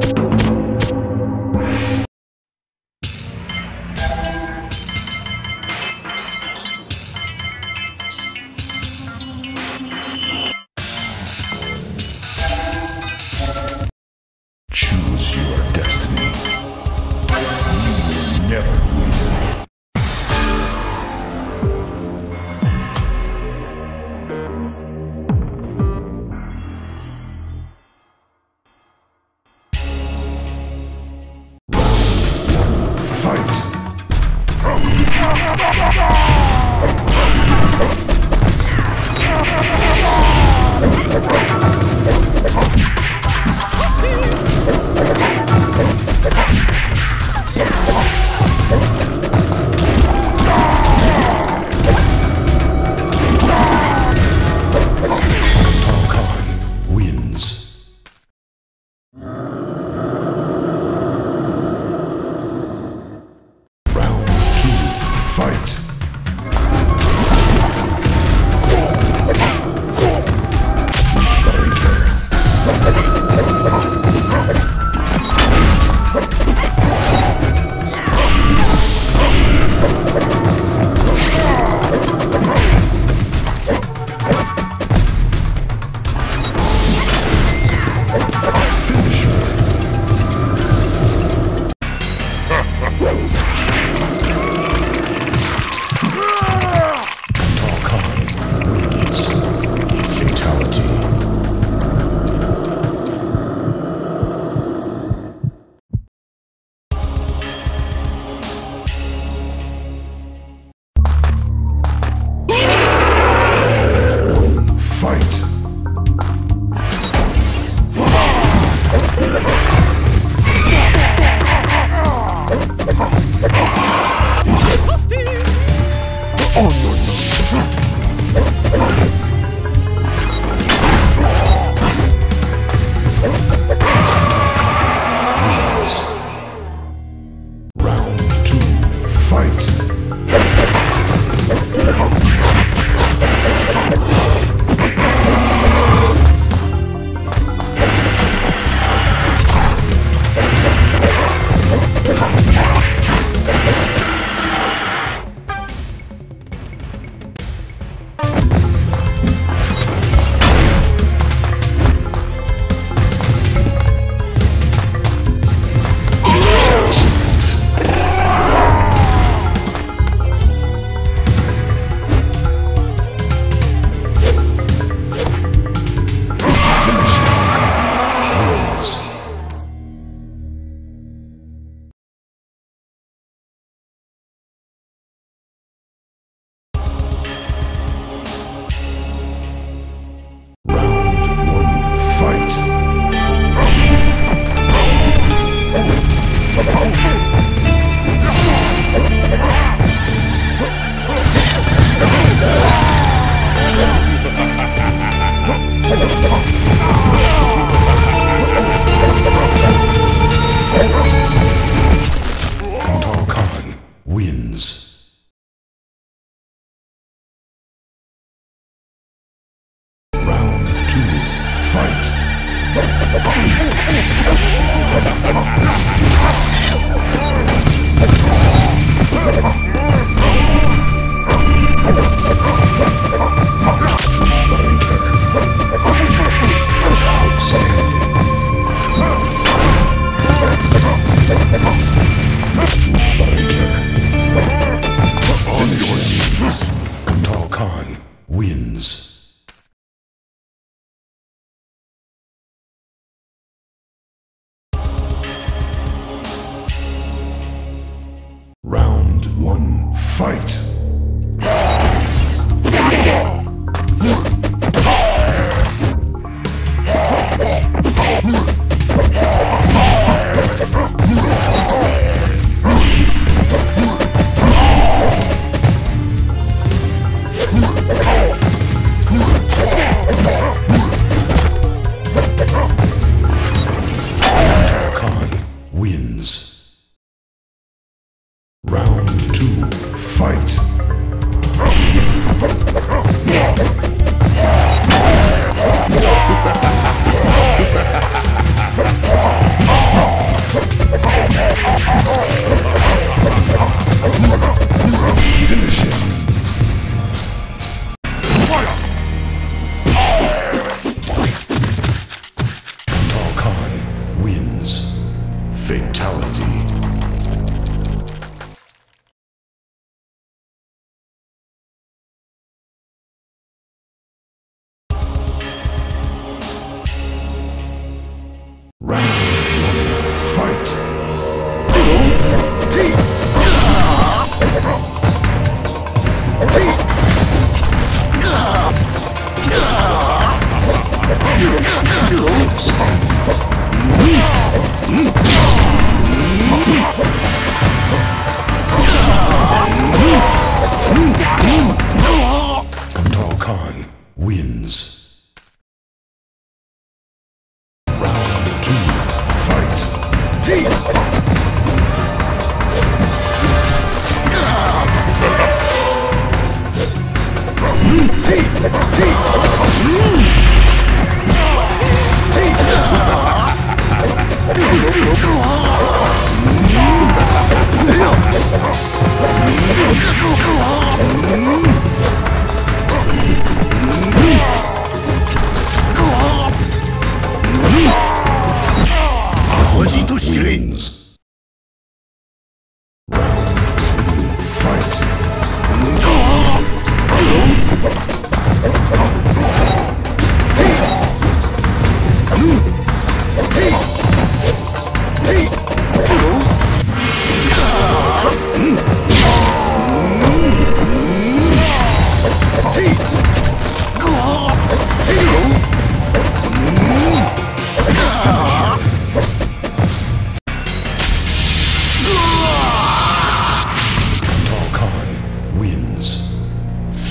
Choose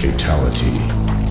Fatality.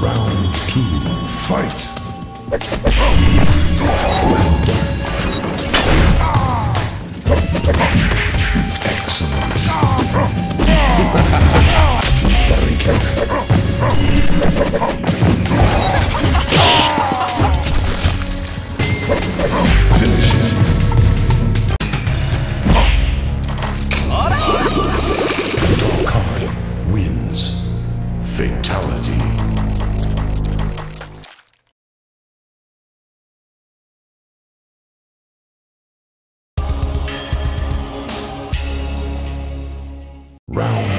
Round two, fight! Excellent. Very good. Round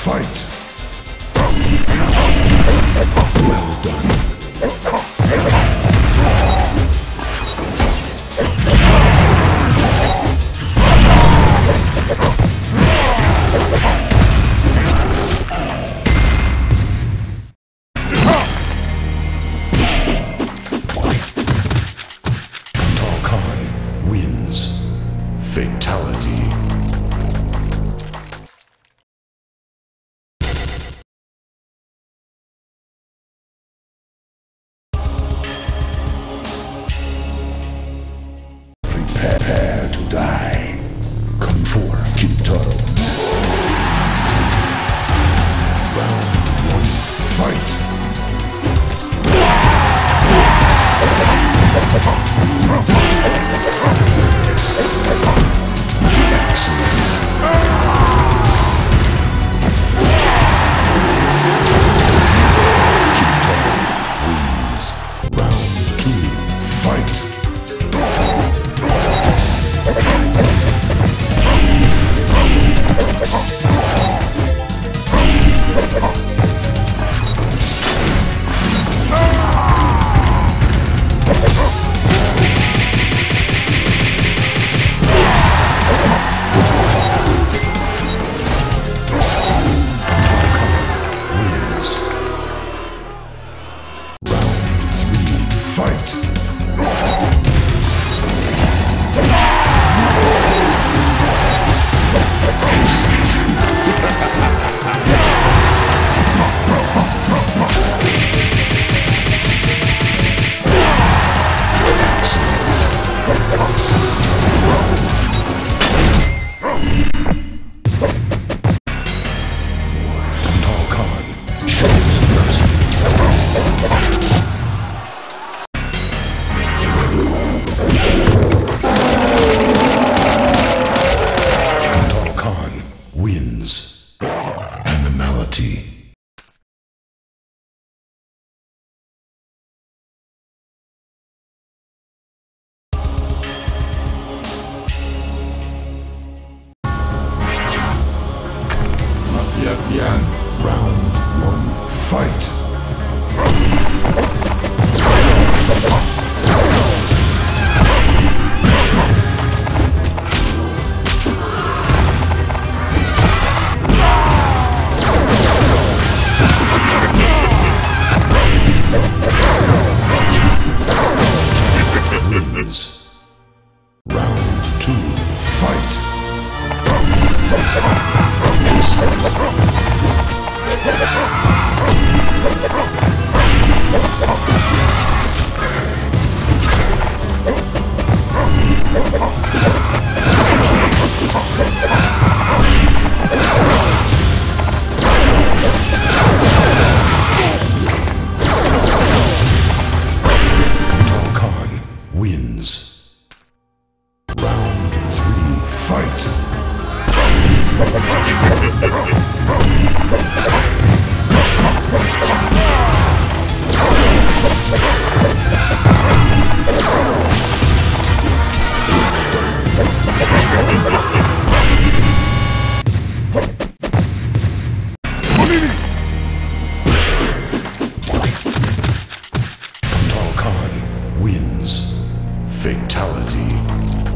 Fight! reality. wins. Fatality.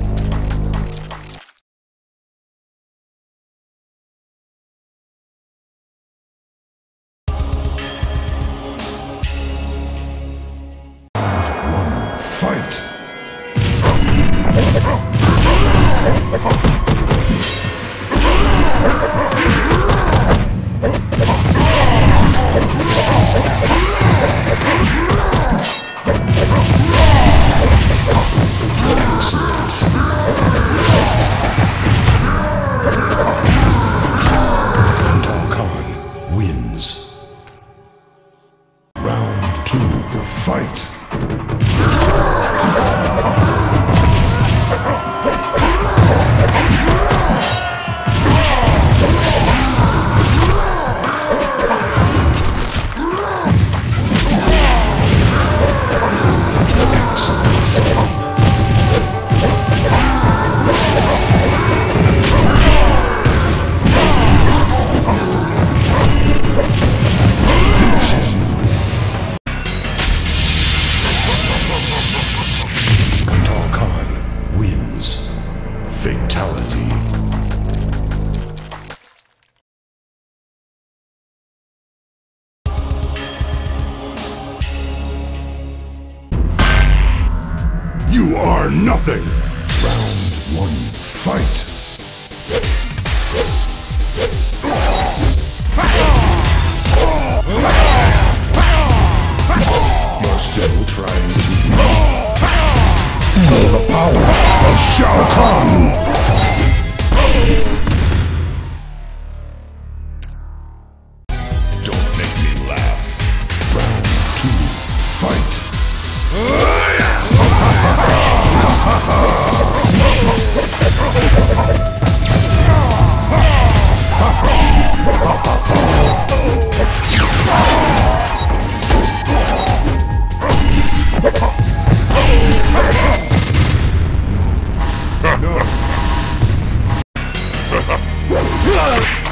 Fight! Khan